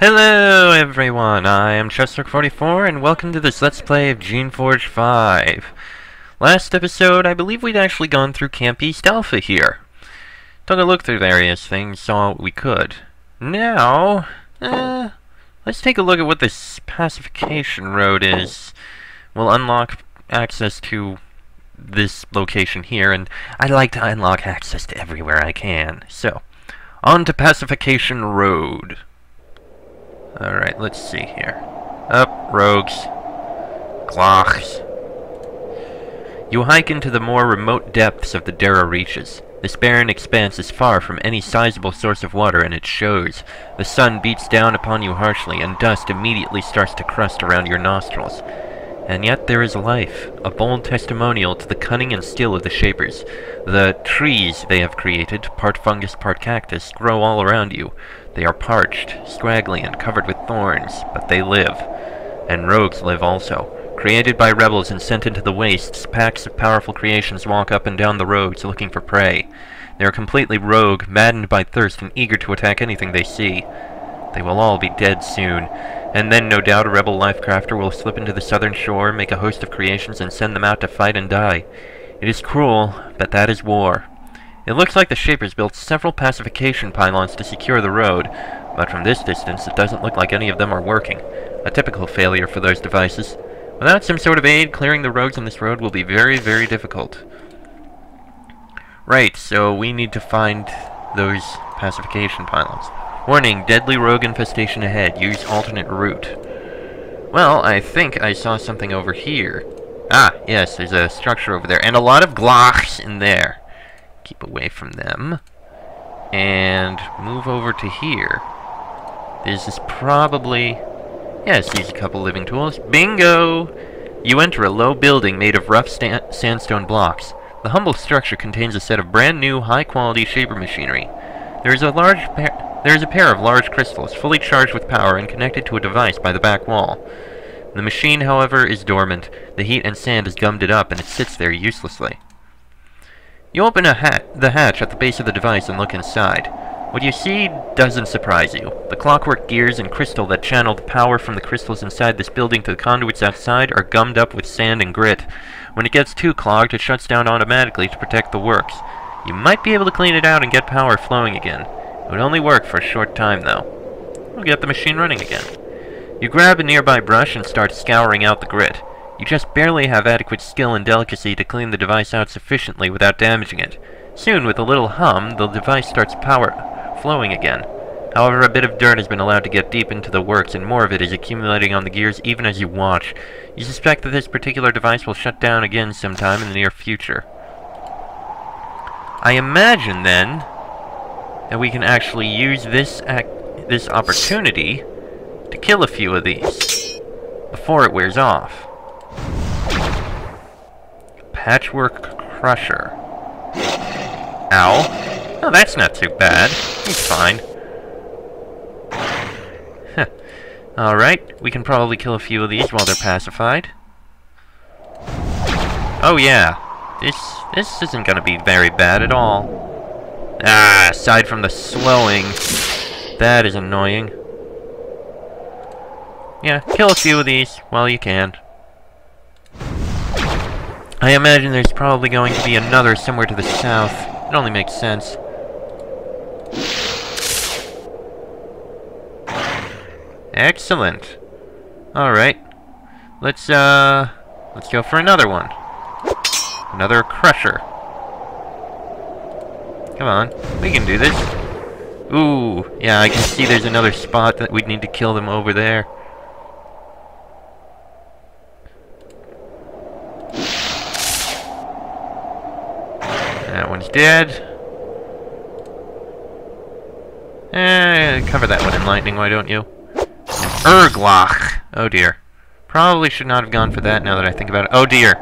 Hello everyone, I am Chessrook44 and welcome to this Let's Play of GeneForge 5. Last episode, I believe we'd actually gone through Camp East Alpha here. Took a look through various things, saw what we could. Now, uh, let's take a look at what this pacification road is. We'll unlock access to this location here, and I like to unlock access to everywhere I can. So, on to Pacification Road. Alright, let's see here. Up, rogues. Glaahks. You hike into the more remote depths of the Darrow Reaches. This barren expanse is far from any sizable source of water, and it shows. The sun beats down upon you harshly, and dust immediately starts to crust around your nostrils. And yet there is life, a bold testimonial to the cunning and skill of the Shapers. The trees they have created, part fungus, part cactus, grow all around you. They are parched, scraggly, and covered with thorns, but they live. And rogues live also. Created by rebels and sent into the wastes, packs of powerful creations walk up and down the roads looking for prey. They are completely rogue, maddened by thirst, and eager to attack anything they see. They will all be dead soon, and then no doubt a rebel lifecrafter will slip into the southern shore, make a host of creations, and send them out to fight and die. It is cruel, but that is war. It looks like the Shapers built several pacification pylons to secure the road, but from this distance it doesn't look like any of them are working. A typical failure for those devices. Without some sort of aid, clearing the roads on this road will be very, very difficult. Right, so we need to find those pacification pylons. Warning, deadly rogue infestation ahead. Use alternate route. Well, I think I saw something over here. Ah, yes, there's a structure over there. And a lot of Glaahks in there. Keep away from them. And move over to here. This is probably... Yes, use a couple living tools. Bingo! You enter a low building made of rough sandstone blocks. The humble structure contains a set of brand new, high-quality shaper machinery. There is a large there is a pair of large crystals, fully charged with power and connected to a device by the back wall. The machine, however, is dormant. The heat and sand has gummed it up, and it sits there uselessly. You open hat the hatch at the base of the device and look inside. What you see doesn't surprise you. The clockwork gears and crystal that channel the power from the crystals inside this building to the conduits outside are gummed up with sand and grit. When it gets too clogged, it shuts down automatically to protect the works. You might be able to clean it out and get power flowing again. It would only work for a short time, though. We'll get the machine running again. You grab a nearby brush and start scouring out the grit. You just barely have adequate skill and delicacy to clean the device out sufficiently without damaging it. Soon, with a little hum, the device starts power flowing again. However, a bit of dirt has been allowed to get deep into the works, and more of it is accumulating on the gears even as you watch. You suspect that this particular device will shut down again sometime in the near future. I imagine, then, that we can actually use this this opportunity to kill a few of these before it wears off. Patchwork Crusher. Ow. Oh, that's not too bad. He's fine. Alright, we can probably kill a few of these while they're pacified. Oh yeah, this this isn't gonna be very bad at all. Ah, aside from the slowing. That is annoying. Yeah, kill a few of these while you can. I imagine there's probably going to be another somewhere to the south. It only makes sense. Excellent. Alright. Let's, uh... Let's go for another one. Another crusher. Come on, we can do this. Ooh, yeah, I can see there's another spot that we'd need to kill them over there. Dead. Eh, cover that one in lightning, why don't you? Ur-Glaahk! Oh dear. Probably should not have gone for that now that I think about it. Oh dear.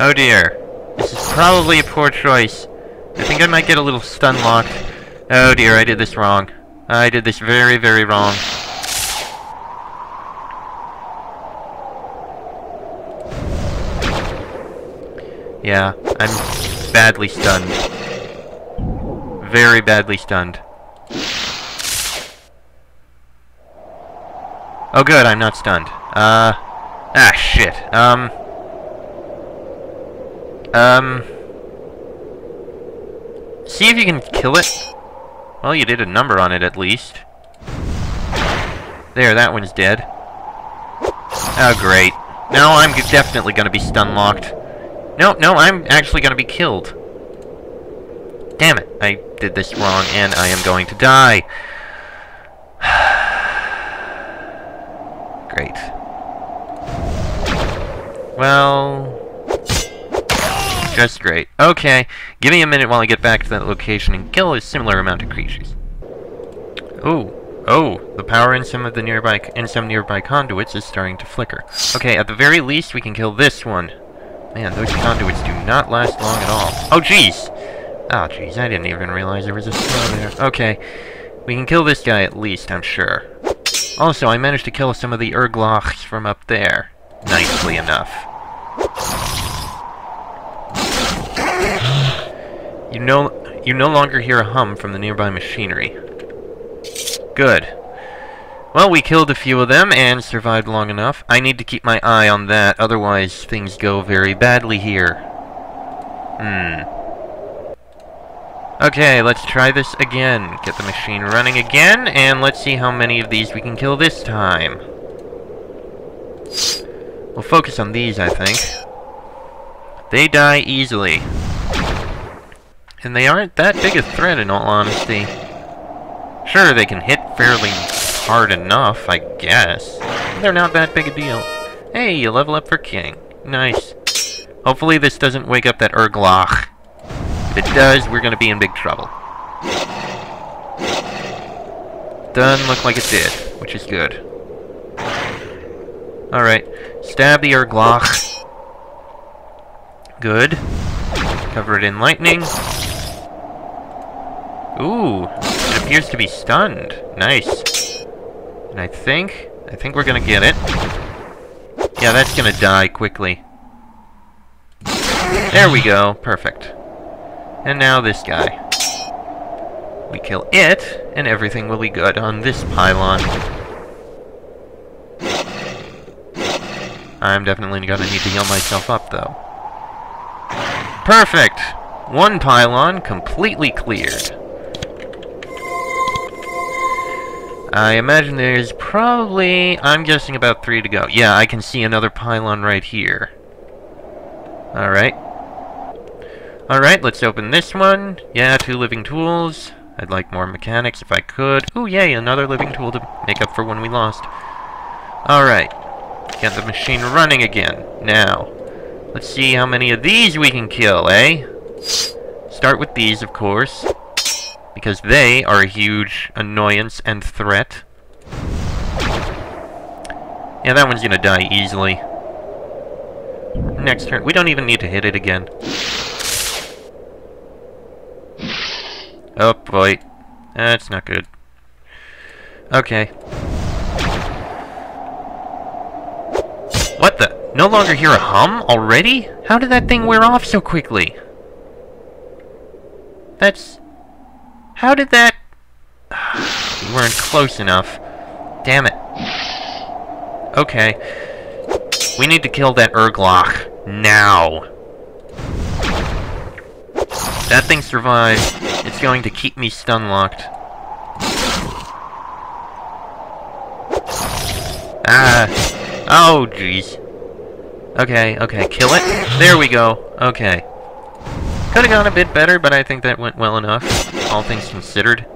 Oh dear. This is probably a poor choice. I think I might get a little stun locked. Oh dear, I did this wrong. I did this very, very wrong. Yeah, I'm badly stunned. Very badly stunned. Oh good, I'm not stunned. Uh... Ah, shit. Um... Um... See if you can kill it. Well, you did a number on it at least. There, that one's dead. Oh, great. Now I'm definitely gonna be stun locked. No, no, I'm actually gonna be killed. Damn it, I did this wrong, and I am going to die. Great. Well... Just great. Okay, give me a minute while I get back to that location and kill a similar amount of creatures. Oh, oh, the power in some of the nearby in some nearby conduits is starting to flicker. Okay, at the very least we can kill this one. Man, those conduits do not last long at all. Oh, jeez! Oh, jeez, I didn't even realize there was a snow there. Okay, we can kill this guy at least, I'm sure. Also, I managed to kill some of the Ur-Glaahks from up there. Nicely enough. You no, you no longer hear a hum from the nearby machinery. Good. Well, we killed a few of them and survived long enough. I need to keep my eye on that, otherwise things go very badly here. Hmm. Okay, let's try this again. Get the machine running again, and let's see how many of these we can kill this time. We'll focus on these, I think. They die easily. And they aren't that big a threat, in all honesty. Sure, they can hit fairly hard enough, I guess. They're not that big a deal. Hey, you level up for King. Nice. Hopefully this doesn't wake up that Ur-Glaahk. If it does, we're gonna be in big trouble. Doesn't look like it did, which is good. Alright. Stab the Ur-Glaahk. Good. Cover it in lightning. Ooh, it appears to be stunned. Nice. And I think, I think we're gonna get it. Yeah, that's gonna die quickly. There we go, perfect. And now this guy. We kill it, and everything will be good on this pylon. I'm definitely gonna need to heal myself up, though. Perfect! One pylon completely cleared. I imagine there's probably... I'm guessing about three to go. Yeah, I can see another pylon right here. Alright. Alright, let's open this one. Yeah, two living tools. I'd like more mechanics if I could. Ooh, yay, another living tool to make up for one we lost. Alright. Get the machine running again. Now, let's see how many of these we can kill, eh? Start with these, of course because they are a huge annoyance and threat. Yeah, that one's gonna die easily. Next turn. We don't even need to hit it again. Oh, boy. That's not good. Okay. What the? No longer hear a hum already? How did that thing wear off so quickly? That's... How did that... we weren't close enough. Damn it. Okay. We need to kill that Ur-Glaahk. Now. That thing survived. It's going to keep me stun locked. Ah. Oh, jeez. Okay, okay, kill it. There we go. Okay. Could have gone a bit better, but I think that went well enough, all things considered.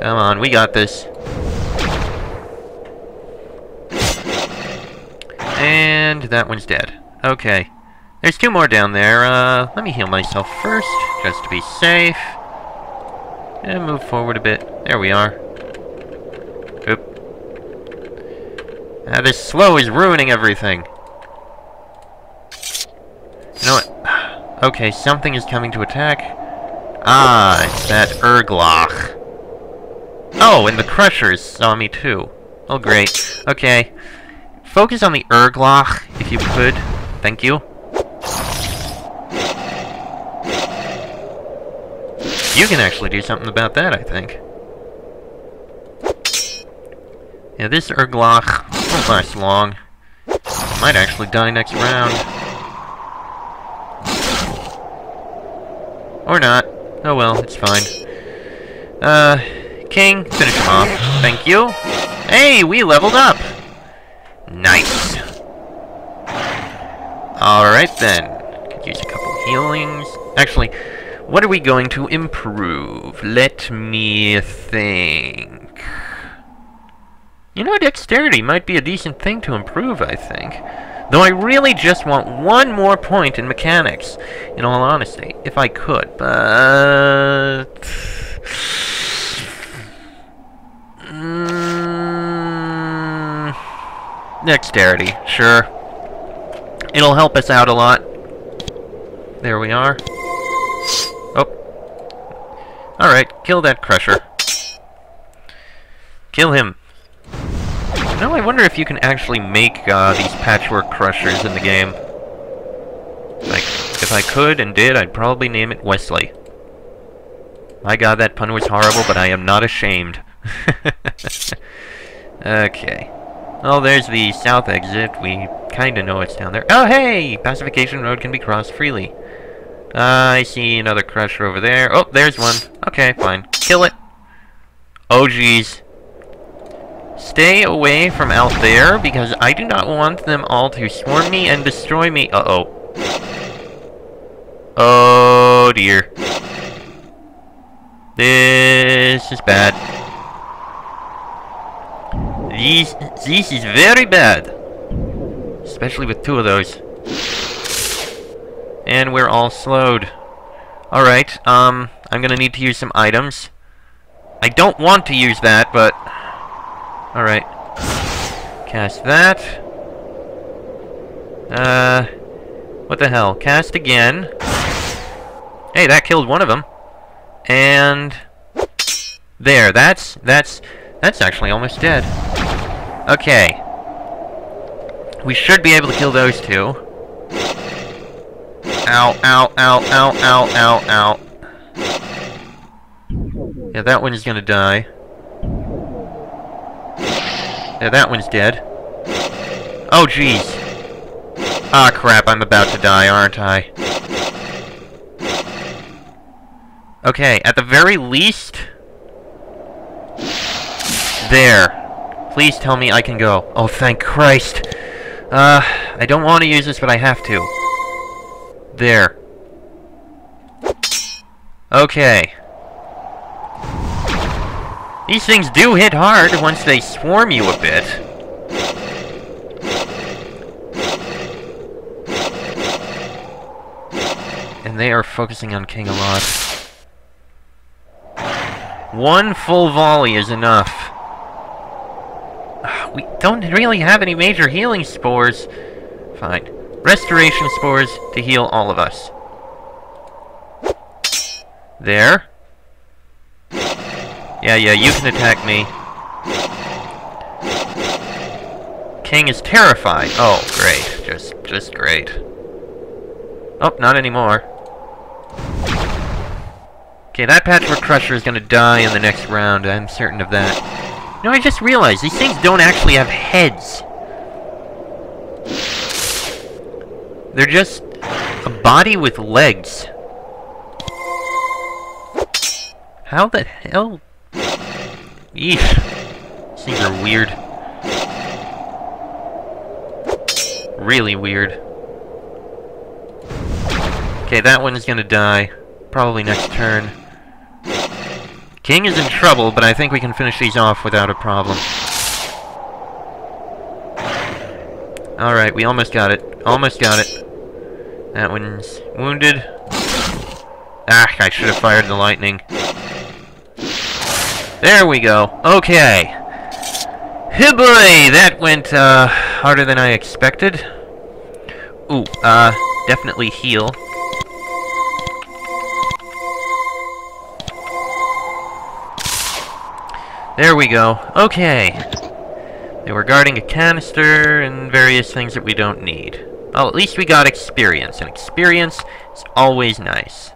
Come on, we got this. And that one's dead. Okay. There's two more down there. Uh, let me heal myself first, just to be safe. And move forward a bit. There we are. Oop. Ah, this slow is ruining everything. You know what? Okay, something is coming to attack. Ah, it's that Ur-Glaahk. Oh, and the Crushers saw me too. Oh, great. Okay. Focus on the Ur-Glaahk, if you could. Thank you. You can actually do something about that, I think. Yeah, this Ur-Glaahk won't last long. Might actually die next round. Or not. Oh well, it's fine. Uh, King, finish him off. Thank you. Hey, we leveled up! Nice. Alright then. Could use a couple healings. Actually, what are we going to improve? Let me think. You know, dexterity might be a decent thing to improve, I think. Though I really just want one more point in mechanics, in all honesty, if I could, but... Mm, dexterity, sure. It'll help us out a lot. There we are. Oh. Alright, kill that crusher. Kill him. Now I wonder if you can actually make uh, these patchwork crushers in the game. Like, if I could and did, I'd probably name it Wesley. My god, that pun was horrible, but I am not ashamed. okay. Well, there's the south exit. We kinda know it's down there. Oh, hey! Pacification Road can be crossed freely. Uh, I see another crusher over there. Oh, there's one. Okay, fine. Kill it. Oh, jeez. Stay away from out there, because I do not want them all to swarm me and destroy me. Uh-oh. Oh, dear. This is bad. This, this is very bad. Especially with two of those. And we're all slowed. Alright, um, I'm gonna need to use some items. I don't want to use that, but Alright. Cast that. Uh, what the hell? Cast again. Hey, that killed one of them. And there, that's that's that's actually almost dead. Okay. We should be able to kill those two. Ow, ow, ow, ow, ow, ow, ow. Yeah, that one's gonna die. Yeah, that one's dead. Oh, jeez. Ah, crap, I'm about to die, aren't I? Okay, at the very least... There. Please tell me I can go. Oh, thank Christ. Uh, I don't want to use this, but I have to. There. Okay. These things do hit hard once they swarm you a bit. And they are focusing on King a lot. One full volley is enough. Ah, we don't really have any major healing spores. Fine. Restoration spores to heal all of us. There. Yeah, yeah, you can attack me. King is terrified. Oh, great. Just, just great. Oh, not anymore. Okay, that Patchwork Crusher is gonna die in the next round. I'm certain of that. No, I just realized these things don't actually have heads. They're just a body with legs. How the hell Eesh. These are weird. Really weird. Okay, that one is gonna die. Probably next turn. King is in trouble, but I think we can finish these off without a problem. Alright, we almost got it. Almost got it. That one's wounded. Ah, I should have fired the lightning. There we go. Okay. Boy, that went uh, harder than I expected. Ooh, uh, definitely heal. There we go. Okay. They were guarding a canister and various things that we don't need. Well, at least we got experience, and experience is always nice.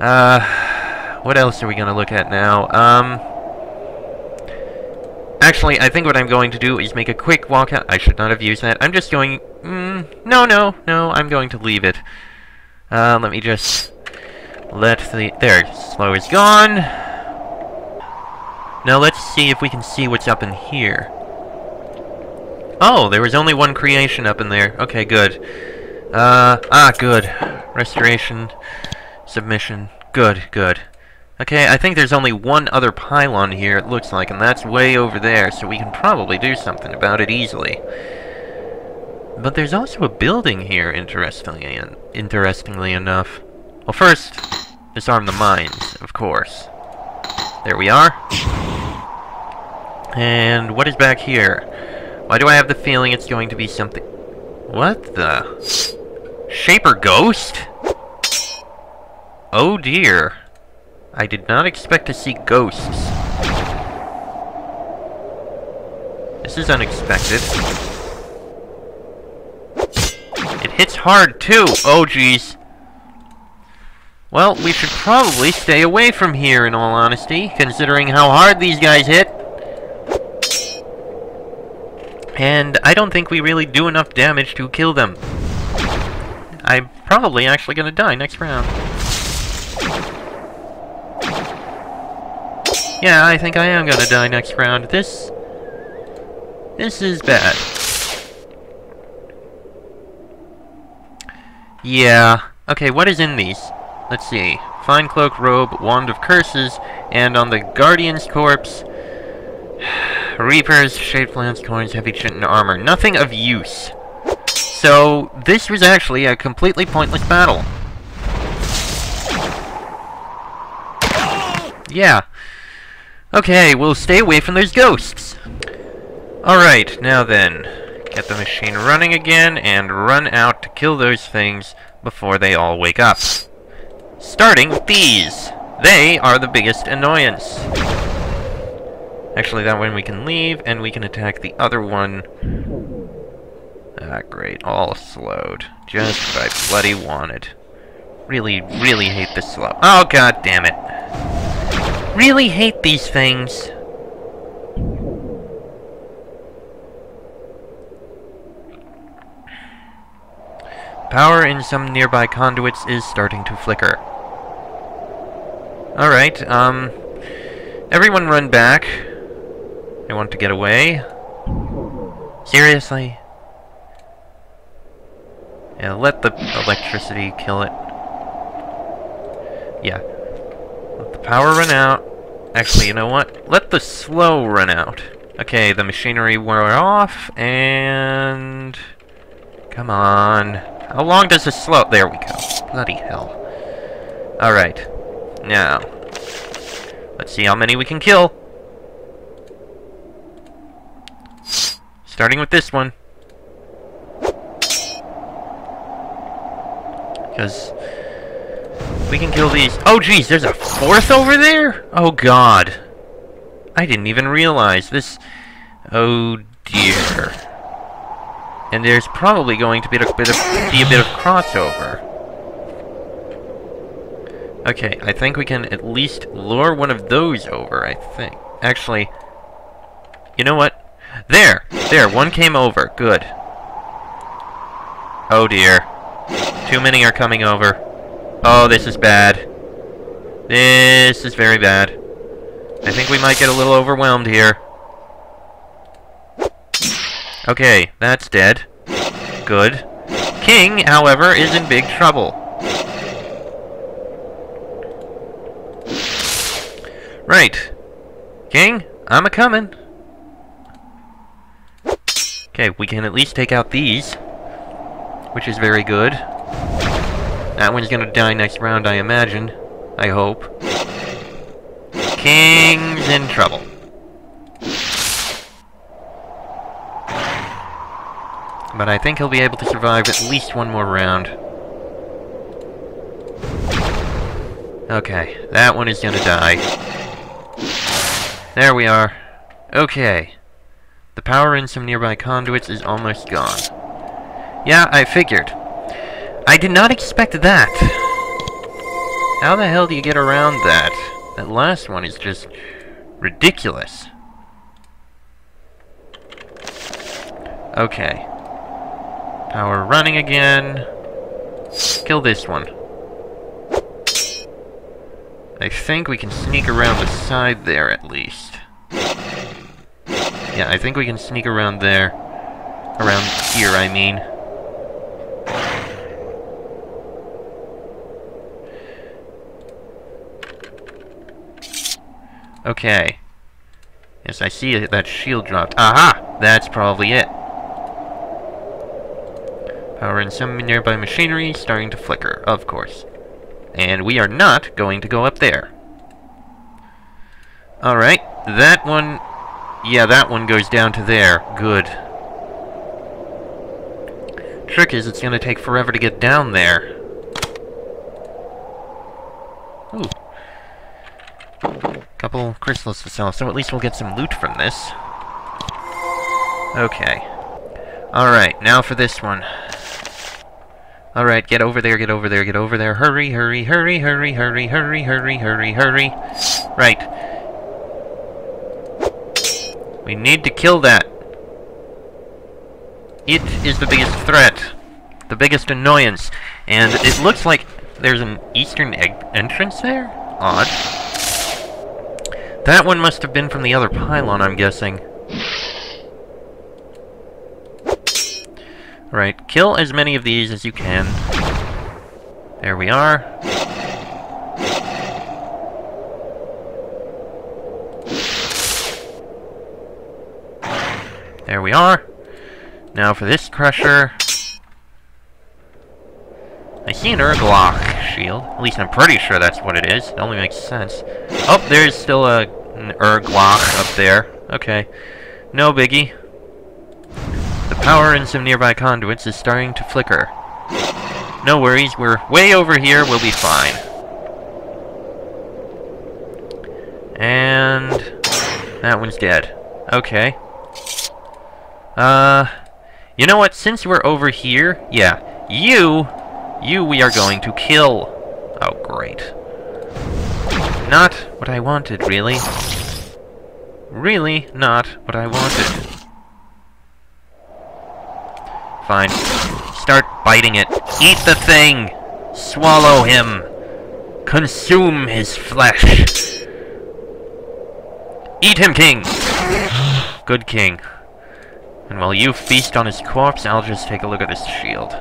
Uh, what else are we gonna look at now? Um, Actually, I think what I'm going to do is make a quick walkout. I should not have used that. I'm just going... Mm, no, no, no, I'm going to leave it. Uh, let me just... Let the... There, slow is gone. Now let's see if we can see what's up in here. Oh, there was only one creation up in there. Okay, good. Uh, ah, good. Restoration, submission. Good, good. Okay, I think there's only one other pylon here, it looks like, and that's way over there, so we can probably do something about it easily. But there's also a building here, interestingly, interestingly enough. Well, first, disarm the mines, of course. There we are. And what is back here? Why do I have the feeling it's going to be something... What the... Shaper Ghost? Oh dear. I did not expect to see ghosts. This is unexpected. It hits hard, too! Oh, jeez. Well, we should probably stay away from here, in all honesty, considering how hard these guys hit. And I don't think we really do enough damage to kill them. I'm probably actually gonna die next round. Yeah, I think I am gonna die next round. This... This is bad. Yeah. Okay, what is in these? Let's see. Fine Cloak Robe, Wand of Curses, and on the Guardian's Corpse... Reapers, Shaped Lance Coins, Heavy Chitin Armor. Nothing of use. So, this was actually a completely pointless battle. Yeah. Okay, we'll stay away from those ghosts. Alright, now then. Get the machine running again, and run out to kill those things before they all wake up. Starting with these! They are the biggest annoyance. Actually, that one we can leave, and we can attack the other one. Ah, great. All slowed. Just what I bloody wanted. Really, really hate the slow. Oh, god damn it really hate these things. Power in some nearby conduits is starting to flicker. Alright, um... Everyone run back. I want to get away. Seriously? Yeah, let the electricity kill it. Yeah. Let the power run out. Actually, you know what? Let the slow run out. Okay, the machinery wore off, and... Come on. How long does the slow... There we go. Bloody hell. Alright. Now. Let's see how many we can kill. Starting with this one. Because we can kill these. Oh, geez, there's a fourth over there? Oh, God. I didn't even realize this. Oh, dear. And there's probably going to be a bit of, be a bit of crossover. Okay, I think we can at least lure one of those over, I think. Actually, you know what? There! There, one came over. Good. Oh dear. Too many are coming over. Oh, this is bad. This is very bad. I think we might get a little overwhelmed here. Okay, that's dead. Good. King, however, is in big trouble. Right. King, I'm a-coming. Okay, we can at least take out these. Which is very good. That one's gonna die next round, I imagine. I hope. King's in trouble. But I think he'll be able to survive at least one more round. Okay, that one is gonna die. There we are. Okay. The power in some nearby conduits is almost gone. Yeah, I figured. I did not expect that. How the hell do you get around that? That last one is just ridiculous. Okay. Power running again. Kill this one. I think we can sneak around the side there at least. Yeah, I think we can sneak around there. Around here, I mean. Okay. Yes, I see that shield dropped. Aha! That's probably it. Power in some nearby machinery starting to flicker, of course. And we are not going to go up there. Alright, that one... Yeah, that one goes down to there. Good. Trick is, it's gonna take forever to get down there. Ooh. Couple crystals to sell, so at least we'll get some loot from this. Okay. Alright, now for this one. Alright, get over there, get over there, get over there. Hurry, hurry, hurry, hurry, hurry, hurry, hurry, hurry, hurry. Right. We need to kill that. It is the biggest threat. The biggest annoyance. And it looks like there's an eastern egg entrance there? Odd. That one must have been from the other pylon, I'm guessing. Right, kill as many of these as you can. There we are. There we are. Now for this crusher. I see an Ur-Glaahk shield. At least I'm pretty sure that's what it is. It only makes sense. Oh, there's still a, an Ur-Glaahk up there. Okay. No biggie. The power in some nearby conduits is starting to flicker. No worries, we're way over here, we'll be fine. And... That one's dead. Okay. Uh... You know what, since we're over here, yeah, you, you we are going to kill. Oh, great. Not what I wanted, really. Really not what I wanted. Fine. Start biting it. Eat the thing! Swallow him! Consume his flesh! Eat him, king! Good king. And while you feast on his corpse, I'll just take a look at this shield.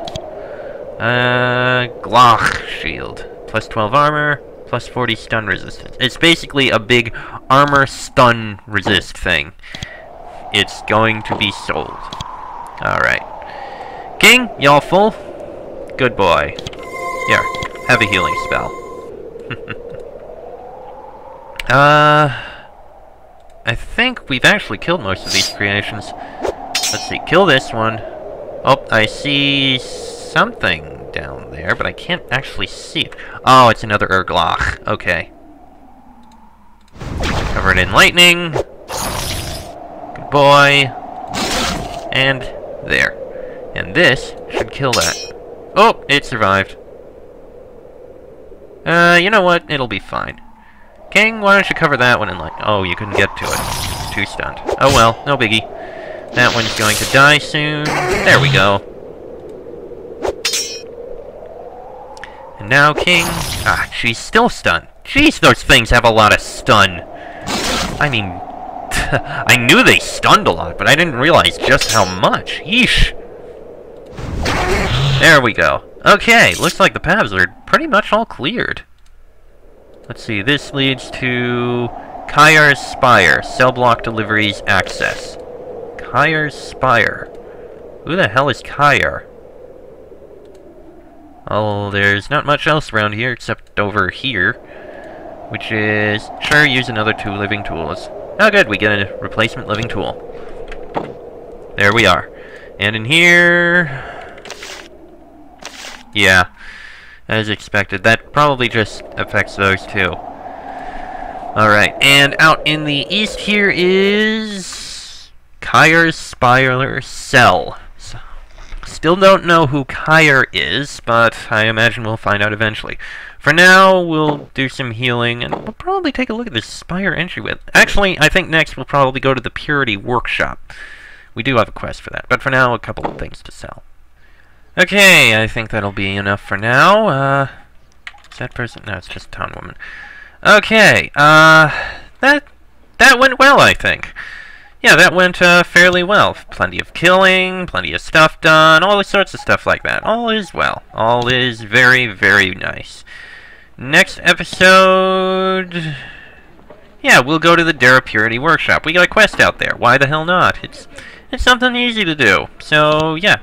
Uh, Glaahk shield. Plus 12 armor, plus 40 stun resistance. It's basically a big armor stun resist thing. It's going to be sold. Alright. King, y'all full? Good boy. Here, have a healing spell. uh... I think we've actually killed most of these creations. Let's see, kill this one. Oh, I see something down there, but I can't actually see it. Oh, it's another Ur-Glaahk. Okay. Covered in lightning. Good boy. And there. And this should kill that. Oh, it survived. Uh, you know what? It'll be fine. King, why don't you cover that one in like... Oh, you couldn't get to it. Too stunned. Oh well, no biggie. That one's going to die soon. There we go. And now King... Ah, she's still stunned. Jeez, those things have a lot of stun. I mean... I knew they stunned a lot, but I didn't realize just how much. Yeesh. There we go. Okay, looks like the paths are pretty much all cleared. Let's see, this leads to Kyar's Spire, cell block deliveries access. Kyar's Spire. Who the hell is Kyar? Oh, there's not much else around here except over here. Which is... Sure, use another two living tools. Oh good, we get a replacement living tool. There we are. And in here... Yeah, as expected. That probably just affects those two. Alright, and out in the east here is... Kyar's Spire Cell. Still don't know who Kyar is, but I imagine we'll find out eventually. For now, we'll do some healing, and we'll probably take a look at this Spire entryway. Actually, I think next we'll probably go to the Purity Workshop We do have a quest for that, but for now, a couple of things to sell. Okay, I think that'll be enough for now. Uh, is that person? No, it's just a town woman. Okay, uh, that that went well, I think. Yeah, that went uh, fairly well. Plenty of killing, plenty of stuff done, all sorts of stuff like that. All is well. All is very, very nice. Next episode... Yeah, we'll go to the Dara Purity Workshop. We got a quest out there. Why the hell not? It's it's something easy to do. So, yeah.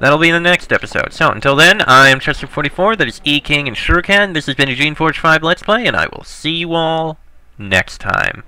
That'll be in the next episode. So, until then, I am Chessrook44, that is E-King and Shuriken. This has been a Geneforge 5 Let's Play, and I will see you all next time.